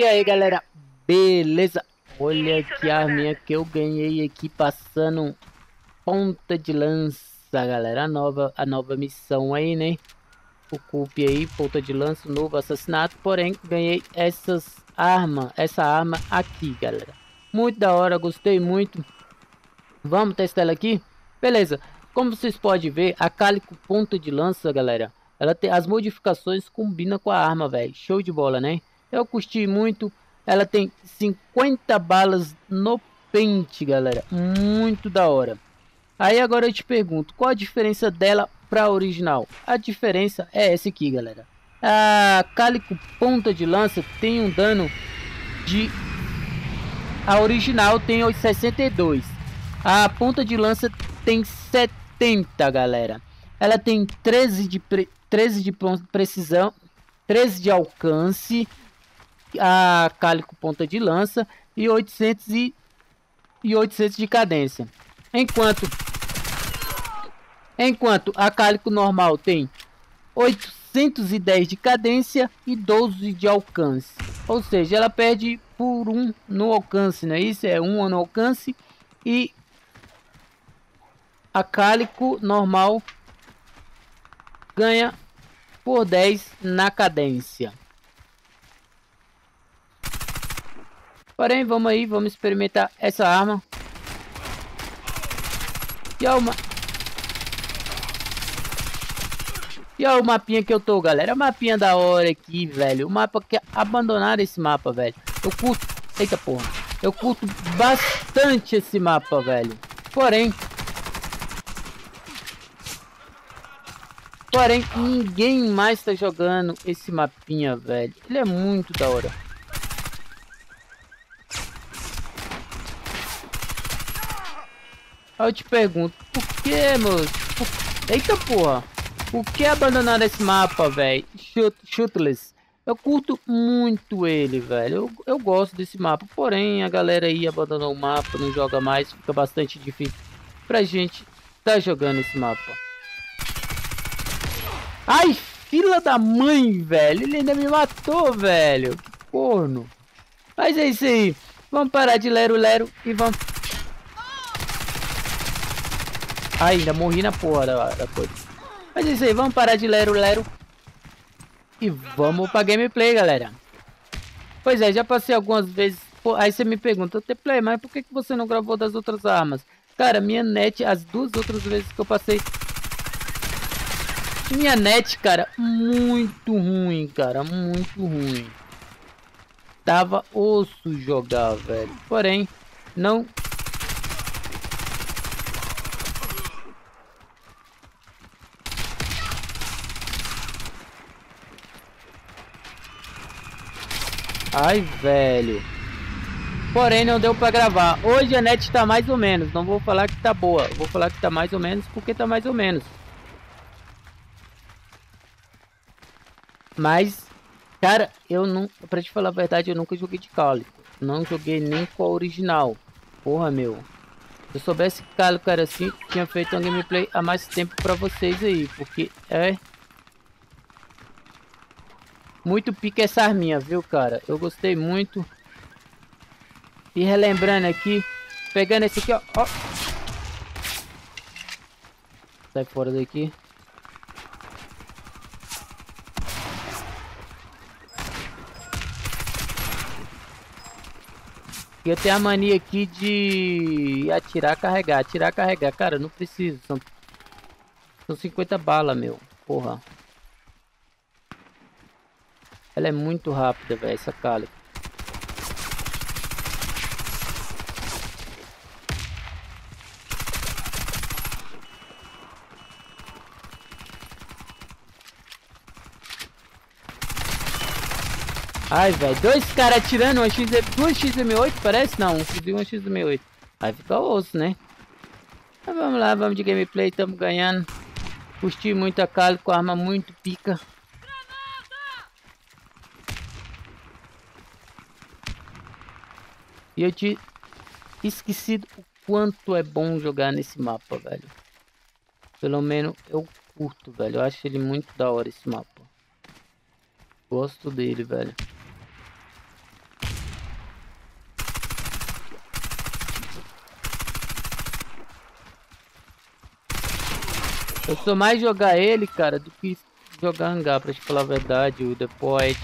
E aí galera, beleza? Olha que arminha que eu ganhei aqui passando ponta de lança, galera. A nova, a nova missão aí, né? O CUP aí, ponta de lança, novo assassinato. Porém, ganhei essas armas, essa arma aqui, galera. Muito da hora, gostei muito. Vamos testar ela aqui? Beleza. Como vocês podem ver, a Cálico ponta de lança, galera. Ela tem as modificações combina com a arma, velho. Show de bola, né? Eu curti muito. Ela tem 50 balas no pente, galera. Muito da hora. Aí agora eu te pergunto, qual a diferença dela para a original? A diferença é essa aqui, galera. A Cálico ponta de lança tem um dano de... A original tem 62. A ponta de lança tem 70, galera. Ela tem 13 de, pre... 13 de precisão, 13 de alcance a cálico ponta de lança e 800 e, e 800 de cadência. Enquanto enquanto a cálico normal tem 810 de cadência e 12 de alcance. Ou seja, ela perde por um no alcance, não é isso? É um no alcance e a cálico normal ganha por 10 na cadência. Porém, vamos aí, vamos experimentar essa arma. E olha uma... E olha o mapinha que eu tô, galera. O mapinha da hora aqui, velho. O mapa que abandonaram esse mapa, velho. Eu curto... Eita porra. Eu curto bastante esse mapa, velho. Porém... Porém, ninguém mais tá jogando esse mapinha, velho. Ele é muito da hora. Aí eu te pergunto, por que, moço? Por... Eita porra! Por que abandonar esse mapa, velho? Shoot, shootless. Eu curto muito ele, velho. Eu, eu gosto desse mapa. Porém, a galera aí abandonou o mapa, não joga mais. Fica bastante difícil pra gente tá jogando esse mapa. Ai, fila da mãe, velho. Ele ainda me matou, velho. Que. Mas é isso aí. Vamos parar de lero-lero e vamos Ai, ainda morri na porra da, da coisa. Mas é isso aí, vamos parar de lero-lero. E vamos pra gameplay, galera. Pois é, já passei algumas vezes. Pô, aí você me pergunta, play, mas por que, que você não gravou das outras armas? Cara, minha net, as duas outras vezes que eu passei. Minha net, cara, muito ruim, cara, muito ruim. Tava osso jogar, velho. Porém, não Ai, velho. Porém, não deu pra gravar. Hoje a net tá mais ou menos. Não vou falar que tá boa. Vou falar que tá mais ou menos porque tá mais ou menos. Mas, cara, eu não... Pra te falar a verdade, eu nunca joguei de cálico. Não joguei nem com a original. Porra, meu. Se eu soubesse que cálico era assim, tinha feito um gameplay há mais tempo pra vocês aí. Porque é muito pique essa arminha, viu, cara? Eu gostei muito. E relembrando aqui, pegando esse aqui, ó. ó. Sai fora daqui. Eu tenho a mania aqui de atirar, carregar, atirar, carregar. Cara, não preciso. São, são 50 balas, meu. Porra. Ela é muito rápida, velho, essa Kali. Ai, velho, dois caras atirando uma X, duas XM8, parece? Não, um fuzil uma XM8. Aí fica osso, né? Mas vamos lá, vamos de gameplay, estamos ganhando. Curti muito a Kali com arma muito pica. E eu tinha esquecido o quanto é bom jogar nesse mapa, velho. Pelo menos eu curto, velho. Eu acho ele muito da hora esse mapa. Gosto dele, velho. Eu sou mais jogar ele, cara, do que jogar hangar, pra te falar a verdade, o The Poet.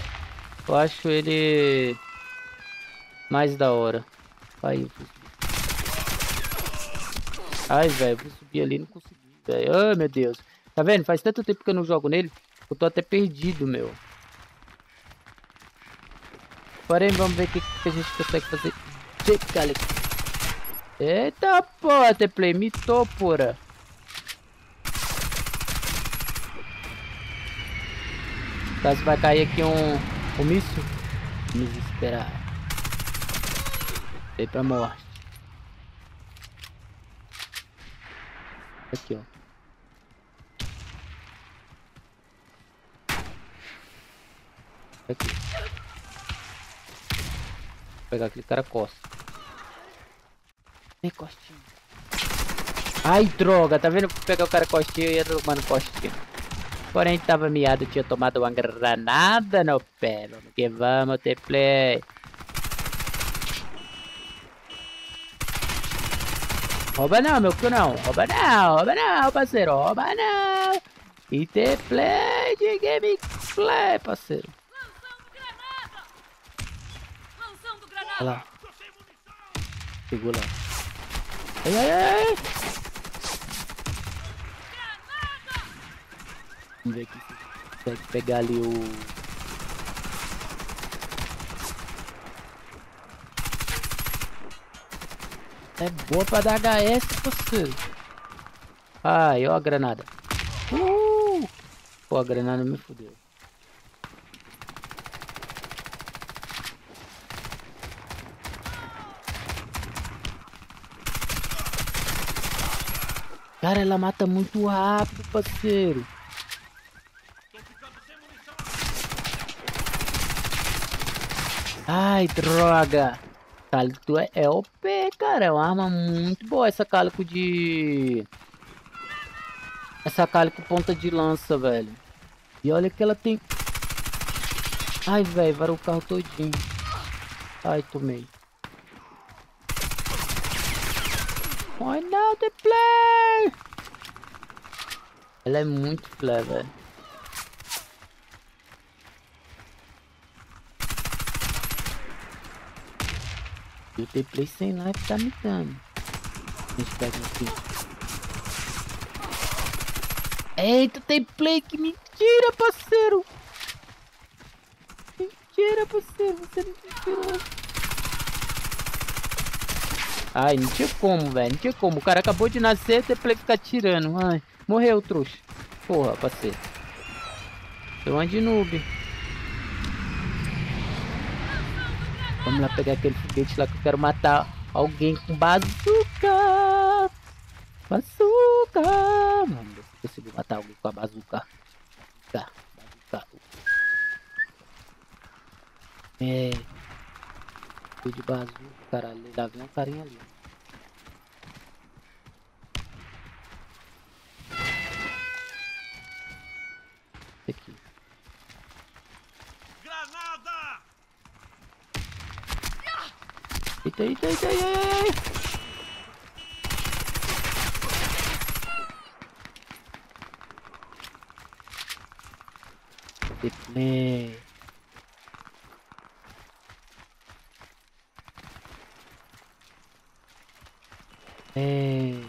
Eu acho ele mais da hora. Aí, Ai, velho, vou subir ali, não consegui, velho. Ai, meu Deus. Tá vendo? Faz tanto tempo que eu não jogo nele, eu tô até perdido, meu. Porém, vamos ver o que, que a gente consegue fazer. Eita, porra, play, mitou, porra. Caso vai cair aqui um, um míssil. Vamos esperar. Vem pra morte. Aqui, ó. Aqui. Vou pegar aquele cara costa. Vem, costinha. Ai, droga. Tá vendo? Pegar o cara costinha e ia tomando costinha. Porém, tava miado, tinha tomado uma granada no pé. Que vamos, ter play. Rouba não, meu cu não. Rouba não, rouba não, parceiro. Rouba não. E ter play de gameplay, parceiro. Olha lá. Segura. Ai, ai, ai. Vamos ver aqui se consegue pegar ali o... É boa pra dar HS, você. Ai, ó a granada. Uh! Pô, a granada me fudeu. Cara, ela mata muito rápido, parceiro. Ai, droga. Cálico é, é OP, cara. É uma arma muito boa essa cálico de... Essa cálico ponta de lança, velho. E olha que ela tem... Ai, velho, varou o carro todinho. Ai, tomei. Why not the play? Ela é muito flare, velho. E o play sem live tá me dando. A gente pega aqui. Eita, tem play, que mentira, parceiro! Mentira, parceiro, você não tirou. Ai, não tinha como, velho, não tinha como. O cara acabou de nascer, o play ficar tirando. Ai, morreu, trouxa. Porra, parceiro. Tem uma de noob. Vamos lá pegar aquele foguete lá que eu quero matar alguém com bazuca. Bazuca. Vamos ver se eu consigo matar alguém com a bazuca. Bazuca. Bazuca. É. Fui de bazuca, caralho. Lá vem um carinha ali. Itu itu itu ya. Tip nih. Nih.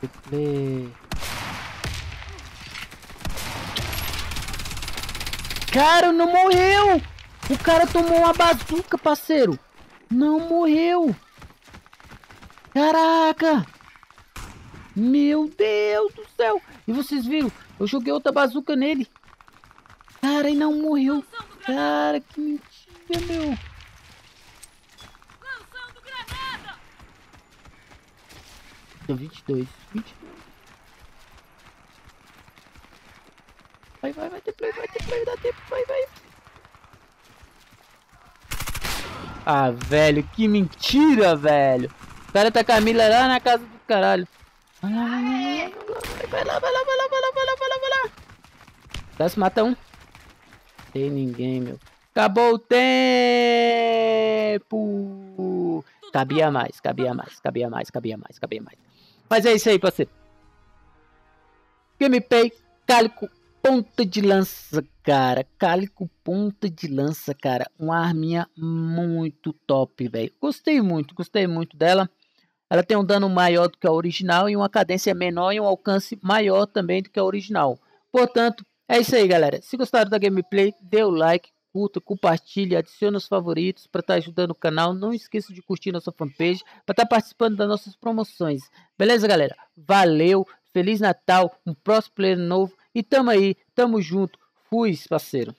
Tip nih. Cara, não morreu! O cara tomou uma bazuca, parceiro. Não morreu. Caraca. Meu Deus do céu. E vocês viram? Eu joguei outra bazuca nele. Cara, e não morreu. Cara, que mentira, meu. Lançando granada. 22. 22. Vai, vai, vai, tempo, vai, tempo, dá tempo, vai, vai. Ah, velho, que mentira, velho. O cara tá com a Mila lá na casa do caralho. Vai lá, vai lá, vai lá, vai lá, vai lá, vai lá, vai lá, vai lá. Tá se mata um. Tem ninguém, meu. Acabou o tempo. Cabia mais, cabia mais, cabia mais, cabia mais, cabia mais. Mas é isso aí, parceiro. Gameplay, Cálico ponta de lança, cara. Cálico, ponta de lança, cara. Uma arminha muito top, velho. Gostei muito, gostei muito dela. Ela tem um dano maior do que a original e uma cadência menor e um alcance maior também do que a original. Portanto, é isso aí, galera. Se gostaram da gameplay, dê o like, curta, compartilhe, adicione os favoritos para estar tá ajudando o canal. Não esqueça de curtir nossa fanpage para estar tá participando das nossas promoções. Beleza, galera? Valeu, Feliz Natal, um próximo player novo e tamo aí, tamo junto. Fui, parceiro.